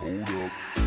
Hold up.